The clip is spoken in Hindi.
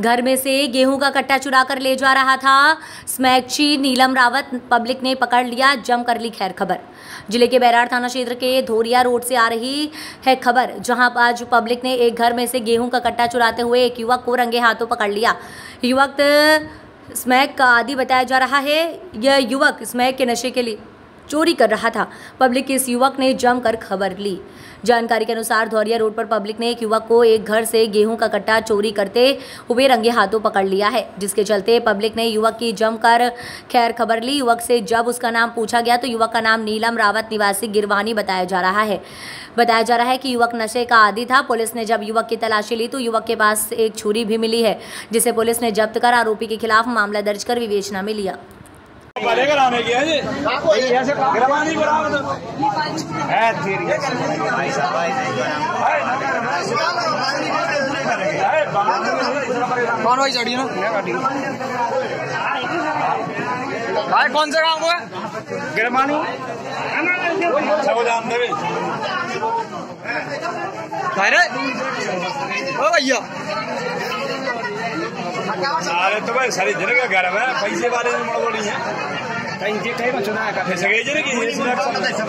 घर में से गेहूँ का कट्टा चुरा कर ले जा रहा था। स्मैकची नीलम रावत पब्लिक ने पकड़ लिया। जम कर ली खैर खबर। ज़िले के बैराड़ थाना क्षेत्र के धोरिया रोड से आ रही है खबर, जहाँ आज पब्लिक ने एक घर में से गेहूँ का कट्टा चुराते हुए एक युवक को रंगे हाथों पकड़ लिया। युवक स्मैक का आदि बताया जा रहा है। यह युवक स्मैक के नशे के लिए चोरी कर रहा था। पब्लिक के इस युवक ने जमकर खबर ली। जानकारी के अनुसार धौरिया रोड पर पब्लिक ने एक युवक को एक घर से गेहूँ का कट्टा चोरी करते हुए रंगे हाथों पकड़ लिया है, जिसके चलते पब्लिक ने युवक की जमकर खैर खबर ली। युवक से जब उसका नाम पूछा गया तो युवक का नाम नीलम रावत निवासी गिरवानी बताया जा रहा है। बताया जा रहा है कि युवक नशे का आदि था। पुलिस ने जब युवक की तलाशी ली तो युवक के पास एक छुरी भी मिली है, जिसे पुलिस ने जब्त कर आरोपी के खिलाफ मामला दर्ज कर विवेचना में लिया। वाले कराने की है जी। गिरवानी कराओ तो है तेरी। कौन भाई चढ़ी ना भाई कौन से काम हुआ गिरवानी सब जानते भी भाई रे। ओ भैया। सारे तो भाई सारी जन का घर है पैसे वाले में बड़ी है। कहीं है सगे जन की